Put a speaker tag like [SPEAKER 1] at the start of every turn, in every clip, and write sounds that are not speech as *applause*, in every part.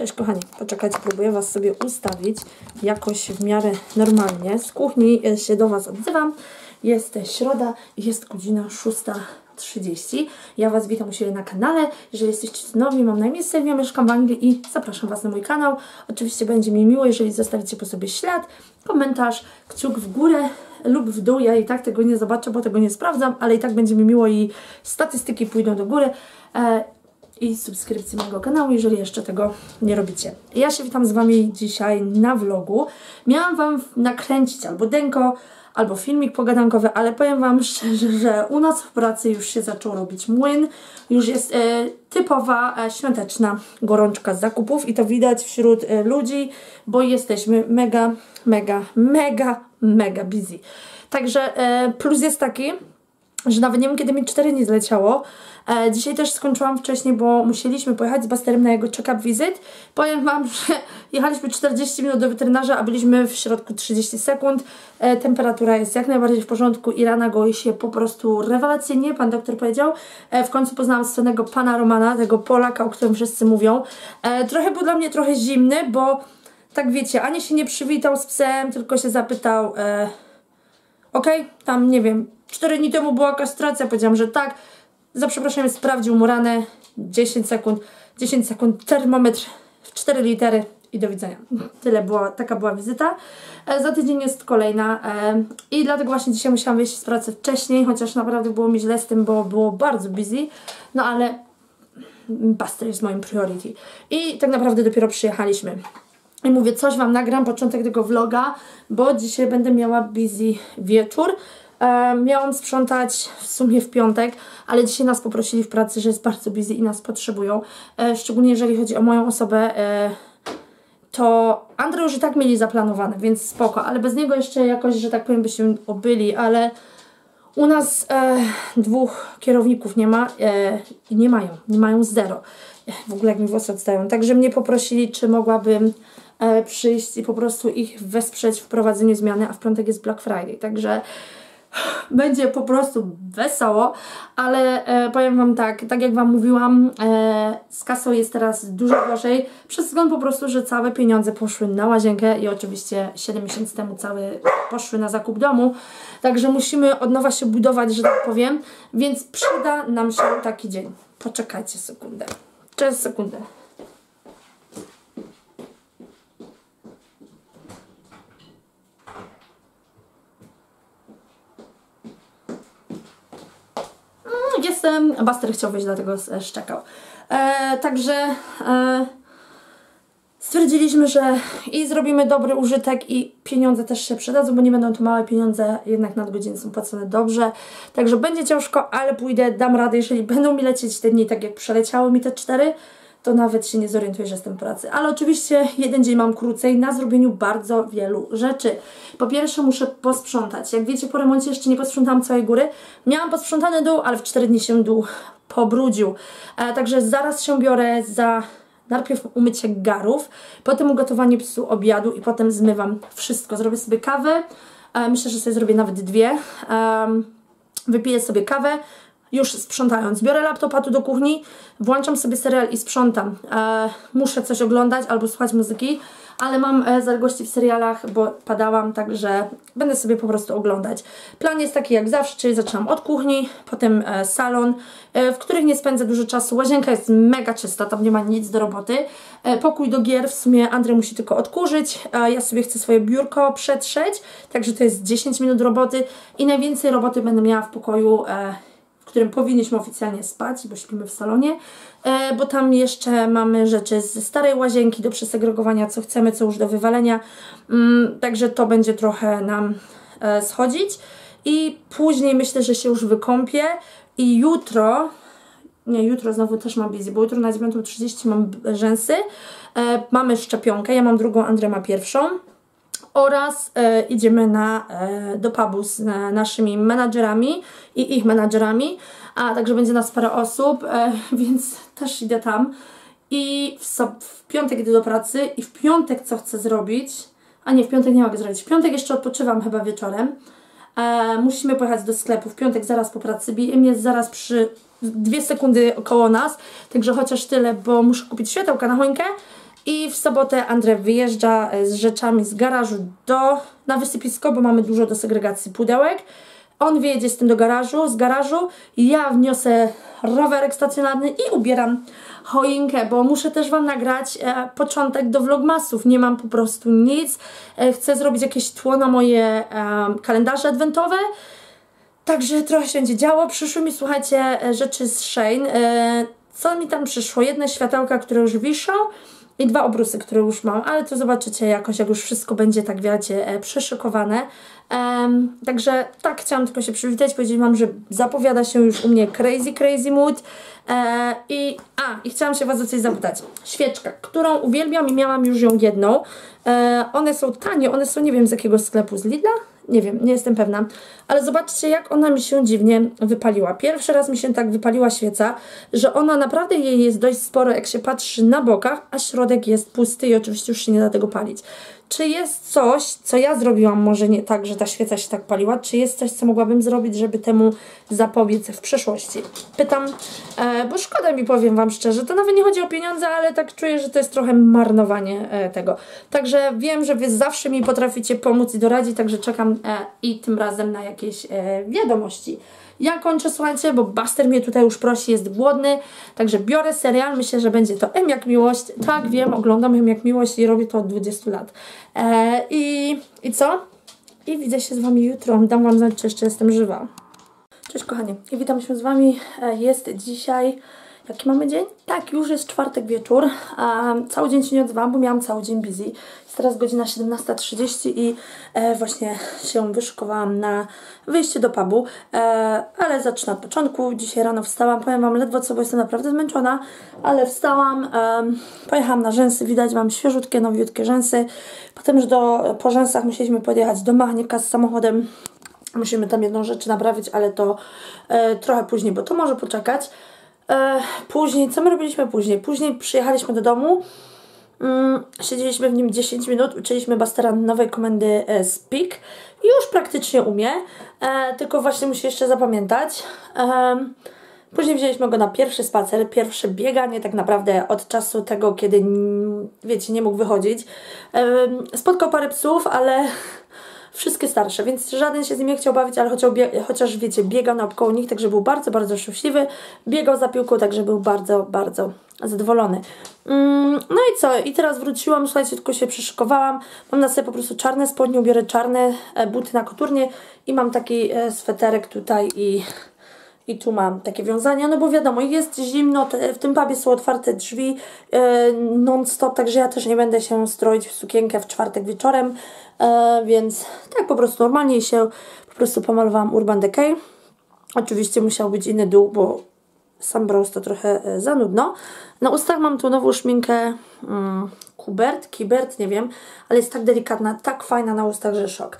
[SPEAKER 1] Cześć kochani, poczekajcie, próbuję Was sobie ustawić jakoś w miarę normalnie. Z kuchni e, się do Was odzywam. Jest środa jest godzina 6.30. Ja Was witam u siebie na kanale. Jeżeli jesteście nowi, mam na imię Sylwia, mieszkam w Anglii i zapraszam Was na mój kanał. Oczywiście będzie mi miło, jeżeli zostawicie po sobie ślad, komentarz, kciuk w górę lub w dół. Ja i tak tego nie zobaczę, bo tego nie sprawdzam, ale i tak będzie mi miło i statystyki pójdą do góry. E, i subskrypcji mojego kanału, jeżeli jeszcze tego nie robicie. Ja się witam z Wami dzisiaj na vlogu. Miałam Wam nakręcić albo denko, albo filmik pogadankowy, ale powiem Wam szczerze, że u nas w pracy już się zaczął robić młyn. Już jest e, typowa e, świąteczna gorączka zakupów i to widać wśród e, ludzi, bo jesteśmy mega, mega, mega, mega busy. Także e, plus jest taki, że nawet nie wiem kiedy mi 4 dni zleciało. E, dzisiaj też skończyłam wcześniej, bo musieliśmy pojechać z Basterem na jego check-up wizyt. Powiem Wam, *laughs* że jechaliśmy 40 minut do weterynarza, a byliśmy w środku 30 sekund. E, temperatura jest jak najbardziej w porządku i rana goi się po prostu rewelacyjnie, pan doktor powiedział. E, w końcu poznałam słynnego pana Romana, tego Polaka, o którym wszyscy mówią. E, trochę był dla mnie trochę zimny, bo tak wiecie, ani się nie przywitał z psem, tylko się zapytał... E, Okej, okay, tam nie wiem, 4 dni temu była kastracja, powiedziałam, że tak. Za przeproszeniem sprawdził mu ranę, 10 sekund, 10 sekund, termometr, 4 litery i do widzenia. Tyle była, taka była wizyta. E, za tydzień jest kolejna e, i dlatego właśnie dzisiaj musiałam wyjść z pracy wcześniej, chociaż naprawdę było mi źle z tym, bo było bardzo busy, no ale Buster jest moim priority. I tak naprawdę dopiero przyjechaliśmy. I mówię, coś Wam nagram, początek tego vloga, bo dzisiaj będę miała busy wieczór. E, miałam sprzątać w sumie w piątek, ale dzisiaj nas poprosili w pracy, że jest bardzo busy i nas potrzebują. E, szczególnie jeżeli chodzi o moją osobę, e, to Andrzej już i tak mieli zaplanowane, więc spoko, ale bez niego jeszcze jakoś, że tak powiem, by się obyli, ale u nas e, dwóch kierowników nie ma i nie mają, nie mają zero. W ogóle jak mi włosy odstają. Także mnie poprosili, czy mogłabym przyjść i po prostu ich wesprzeć w prowadzeniu zmiany, a w piątek jest Black Friday. Także będzie po prostu wesoło, ale e, powiem Wam tak, tak jak Wam mówiłam, e, z kasą jest teraz dużo gorzej, przez wzgląd po prostu, że całe pieniądze poszły na łazienkę i oczywiście 7 miesięcy temu całe poszły na zakup domu, także musimy od nowa się budować, że tak powiem, więc przyda nam się taki dzień. Poczekajcie sekundę. Cześć sekundę. Jestem. Buster chciał wyjść, dlatego szczekał. E, także e, stwierdziliśmy, że i zrobimy dobry użytek i pieniądze też się przydadzą, bo nie będą to małe pieniądze, jednak nadgodziny są płacone dobrze. Także będzie ciężko, ale pójdę, dam radę, jeżeli będą mi lecieć te dni, tak jak przeleciały mi te cztery, to nawet się nie zorientuję, że jestem w pracy. Ale oczywiście jeden dzień mam krócej na zrobieniu bardzo wielu rzeczy. Po pierwsze muszę posprzątać. Jak wiecie, po remoncie jeszcze nie posprzątałam całej góry. Miałam posprzątany dół, ale w 4 dni się dół pobrudził. E, także zaraz się biorę za najpierw umycie garów, potem ugotowanie psu obiadu i potem zmywam wszystko. Zrobię sobie kawę. E, myślę, że sobie zrobię nawet dwie. E, wypiję sobie kawę, już sprzątając. Biorę laptopa tu do kuchni, włączam sobie serial i sprzątam. E, muszę coś oglądać albo słuchać muzyki, ale mam e, zaległości w serialach, bo padałam, także będę sobie po prostu oglądać. Plan jest taki jak zawsze, czyli zaczynam od kuchni, potem e, salon, e, w których nie spędzę dużo czasu. Łazienka jest mega czysta, tam nie ma nic do roboty. E, pokój do gier, w sumie Andrzej musi tylko odkurzyć, ja sobie chcę swoje biurko przetrzeć, także to jest 10 minut roboty i najwięcej roboty będę miała w pokoju e, którym powinniśmy oficjalnie spać, bo śpimy w salonie, e, bo tam jeszcze mamy rzeczy ze starej łazienki do przesegregowania, co chcemy, co już do wywalenia, mm, także to będzie trochę nam e, schodzić. I później myślę, że się już wykąpię i jutro nie, jutro znowu też mam busy, bo jutro na 9.30 mam rzęsy, e, mamy szczepionkę, ja mam drugą, Andrzej ma pierwszą oraz e, idziemy na, e, do pubu z e, naszymi menadżerami i ich menadżerami, a także będzie nas parę osób, e, *laughs* więc też idę tam. I w, w piątek idę do pracy i w piątek co chcę zrobić, a nie, w piątek nie mogę zrobić, w piątek jeszcze odpoczywam chyba wieczorem. E, musimy pojechać do sklepu w piątek zaraz po pracy, BM jest zaraz przy dwie sekundy koło nas, także chociaż tyle, bo muszę kupić światełka na choinkę I w sobotę Andrzej wyjeżdża z rzeczami z garażu do, na wysypisko, bo mamy dużo do segregacji pudełek. On wyjedzie z tym do garażu, z garażu, ja wniosę rowerek stacjonarny i ubieram choinkę, bo muszę też Wam nagrać e, początek do vlogmasów. Nie mam po prostu nic. E, chcę zrobić jakieś tło na moje e, kalendarze adwentowe. Także trochę się będzie działo. Przyszły mi, słuchajcie, e, rzeczy z Shane. E, co mi tam przyszło? Jedne światełka, które już wiszą i dwa obrusy, które już mam, ale to zobaczycie jakoś, jak już wszystko będzie tak, wiecie, e, przeszykowane. Um, także tak, chciałam tylko się przywitać, powiedzieć Wam, że zapowiada się już u mnie crazy, crazy mood. E, I, a, i chciałam się Was o coś zapytać. Świeczka, którą uwielbiam i miałam już ją jedną. E, one są tanie, one są nie wiem z jakiego sklepu, z Lidla? Nie wiem, nie jestem pewna. Ale zobaczcie, jak ona mi się dziwnie wypaliła. Pierwszy raz mi się tak wypaliła świeca, że ona naprawdę jej jest dość sporo, jak się patrzy na bokach, a środek jest pusty i oczywiście już się nie da tego palić. Czy jest coś, co ja zrobiłam może nie tak, że ta świeca się tak paliła? Czy jest coś, co mogłabym zrobić, żeby temu zapobiec w przyszłości? Pytam, e, bo szkoda mi, powiem Wam szczerze. To nawet nie chodzi o pieniądze, ale tak czuję, że to jest trochę marnowanie e, tego. Także wiem, że Wy zawsze mi potraficie pomóc i doradzić, także czekam e, i tym razem na jakieś e, wiadomości. Ja kończę, słuchajcie, bo Buster mnie tutaj już prosi, jest głodny, także biorę serial, myślę, że będzie to M jak miłość. Tak, wiem, oglądam M jak miłość i robię to od 20 lat. E, i, I co? I widzę się z Wami jutro. Dam Wam znać, czy jeszcze jestem żywa. Cześć kochani, i witam się z Wami. E, jest dzisiaj Jaki mamy dzień? Tak, już jest czwartek wieczór. Um, cały dzień się nie odzywałam, bo miałam cały dzień busy. Jest teraz godzina 17.30 i e, właśnie się wyszykowałam na wyjście do pubu. E, ale zacznę od początku. Dzisiaj rano wstałam. Powiem Wam ledwo co, bo jestem naprawdę zmęczona. Ale wstałam, e, pojechałam na rzęsy. Widać Mam świeżutkie, nowiutkie rzęsy. Potem już do, po rzęsach musieliśmy podjechać do mechanika z samochodem. Musimy tam jedną rzecz naprawić, ale to e, trochę później, bo to może poczekać. E, później, co my robiliśmy później? Później przyjechaliśmy do domu, siedzieliśmy w nim 10 minut, uczyliśmy Bastera nowej komendy e, Speak i już praktycznie umie, e, tylko właśnie musi jeszcze zapamiętać. Później wzięliśmy go na pierwszy spacer, pierwsze bieganie tak naprawdę od czasu tego, kiedy, wiecie, nie mógł wychodzić. Spotkał parę psów, ale *laughs* wszystkie starsze, więc żaden się z nim nie chciał bawić, ale chociaż, chociaż wiecie, biegał naokoło nich, także był bardzo, bardzo szczęśliwy. Biegał za piłką, także był bardzo, bardzo zadowolony. Mm, no i co? I teraz wróciłam, słuchajcie, tylko się przyszykowałam. Mam na sobie po prostu czarne spodnie, ubiorę czarne e, buty na koturnie i mam taki e, sweterek tutaj i i tu mam takie wiązania, no bo wiadomo, jest zimno, w tym pubie są otwarte drzwi e, non-stop, także ja też nie będę się stroić w sukienkę w czwartek wieczorem, e, więc tak po prostu normalnie się po prostu pomalowałam Urban Decay. Oczywiście musiał być inny dół, bo sam brąz to trochę e, za nudno. Na ustach mam tu nową szminkę mm, Kubert, Kibert, nie wiem, ale jest tak delikatna, tak fajna na ustach, że szok.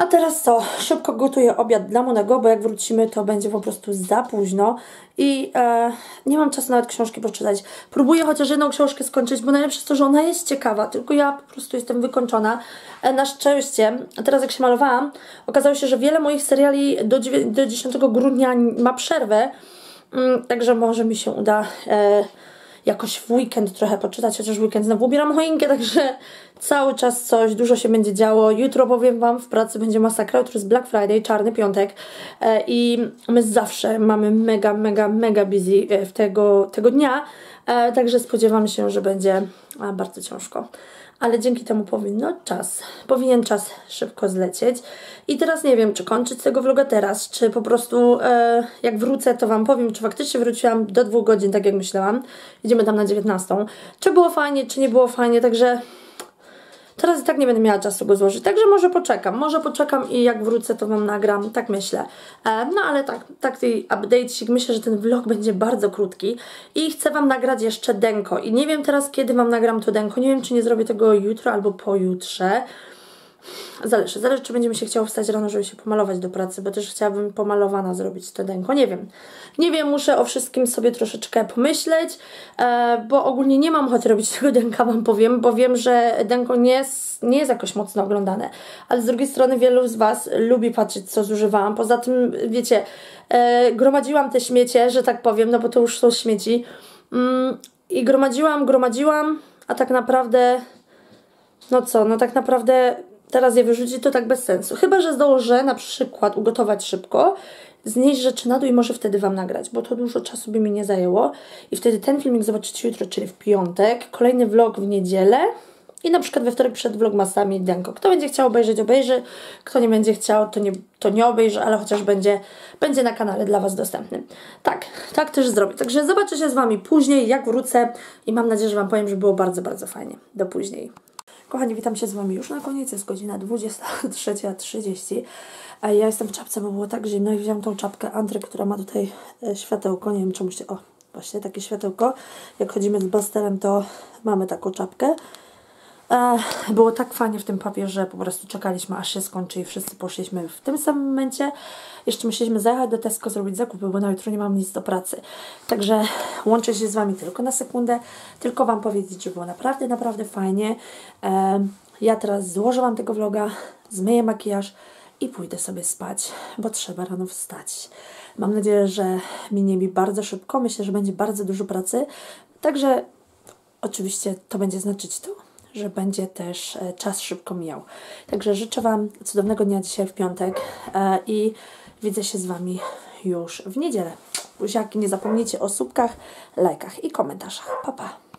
[SPEAKER 1] A teraz co? Szybko gotuję obiad dla Monego, bo jak wrócimy, to będzie po prostu za późno i e, nie mam czasu nawet książki poczytać. Próbuję chociaż jedną książkę skończyć, bo najlepsze jest to, że ona jest ciekawa, tylko ja po prostu jestem wykończona. E, na szczęście, teraz jak się malowałam, okazało się, że wiele moich seriali do, do 10 grudnia ma przerwę, mm, także może mi się uda... E, jakoś w weekend trochę poczytać, chociaż w weekend znowu ubieram choinkę, także cały czas coś, dużo się będzie działo. Jutro powiem Wam, w pracy będzie masakra, jutro jest Black Friday, czarny piątek e, i my zawsze mamy mega, mega, mega busy e, w tego, tego dnia, także spodziewam się, że będzie bardzo ciężko ale dzięki temu powinno czas, powinien czas szybko zlecieć. I teraz nie wiem, czy kończyć tego vloga teraz, czy po prostu e, jak wrócę, to Wam powiem, czy faktycznie wróciłam do dwóch godzin, tak jak myślałam. Idziemy tam na 19. Czy było fajnie, czy nie było fajnie, także Teraz i tak nie będę miała czasu go złożyć, także może poczekam, może poczekam i jak wrócę to Wam nagram, tak myślę. E, no ale tak, taki update, myślę, że ten vlog będzie bardzo krótki i chcę Wam nagrać jeszcze denko. I nie wiem teraz kiedy Wam nagram to denko, nie wiem czy nie zrobię tego jutro albo pojutrze, Zależy, zależy czy będzie mi się chciało wstać rano, żeby się pomalować do pracy, bo też chciałabym pomalowana zrobić to denko, nie wiem. Nie wiem, muszę o wszystkim sobie troszeczkę pomyśleć, e, bo ogólnie nie mam ochoty robić *laughs* tego denka, Wam powiem, bo wiem, że denko nie jest, nie jest jakoś mocno oglądane, ale z drugiej strony wielu z Was lubi patrzeć, co zużywałam. Poza tym, wiecie, e, gromadziłam te śmiecie, że tak powiem, no bo to już są śmieci mm, i gromadziłam, gromadziłam, a tak naprawdę, no co, no tak naprawdę teraz je wyrzucić to tak bez sensu. Chyba, że zdążę na przykład ugotować szybko, znieść rzeczy na dół i może wtedy Wam nagrać, bo to dużo czasu by mi nie zajęło. I wtedy ten filmik zobaczycie jutro, czyli w piątek, kolejny vlog w niedzielę i na przykład we wtorek przed vlogmasami Denko. Kto będzie chciał obejrzeć, obejrzy. Kto nie będzie chciał, to nie, to nie obejrzy, ale chociaż będzie, będzie na kanale dla Was dostępny. Tak, tak też zrobię. Także zobaczę się z Wami później, jak wrócę i mam nadzieję, że Wam powiem, że było bardzo, bardzo fajnie. Do później. Kochani, witam się z Wami już na koniec, jest godzina 23.30. A ja jestem w czapce, bo było tak zimno i wziąłem tą czapkę Andry, która ma tutaj e, światełko, nie wiem czemu się... O, właśnie takie światełko. Jak chodzimy z Basterem, to mamy taką czapkę. E, było tak fajnie w tym papie, że po prostu czekaliśmy aż się skończy i wszyscy poszliśmy w tym samym momencie. Jeszcze musieliśmy zajechać do Tesco, zrobić zakupy, bo na jutro nie mam nic do pracy. Także łączę się z Wami tylko na sekundę, tylko Wam powiedzieć, że było naprawdę, naprawdę fajnie. E, ja teraz złożę Wam tego vloga, zmyję makijaż i pójdę sobie spać, bo trzeba rano wstać. Mam nadzieję, że minie mi bardzo szybko. Myślę, że będzie bardzo dużo pracy. Także oczywiście to będzie znaczyć to, że będzie też e, czas szybko mijał. Także życzę Wam cudownego dnia dzisiaj w piątek e, i widzę się z Wami już w niedzielę. Buziaki, nie zapomnijcie o słupkach, lajkach i komentarzach. Pa, pa!